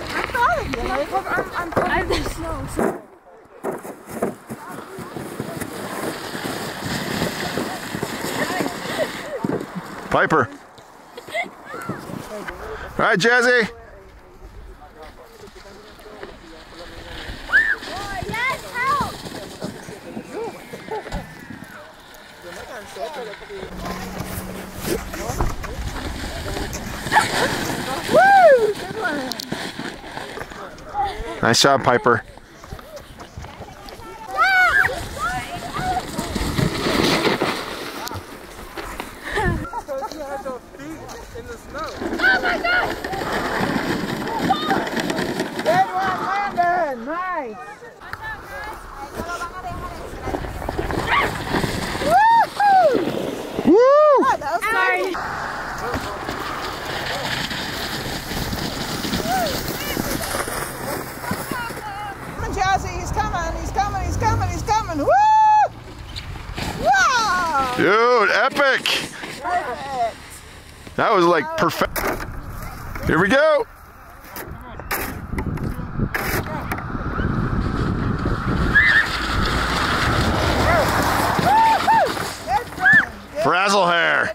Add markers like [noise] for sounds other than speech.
I'm following you. I'm, I'm, I'm following the snow. So. Piper. All right, Jazzy. Yes, help! Nice job, Piper. Oh [laughs] my god! Good one, Landon. Nice. Woo! Sorry. Come on, Jazzy. He's coming. He's coming. He's coming. Woo! Wow! Dude, epic! Perfect. That was like perfect. Here we go. Frazzle hair.